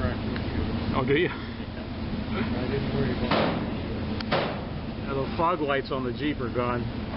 Oh, do you? I didn't worry about it. Now, the fog lights on the Jeep are gone.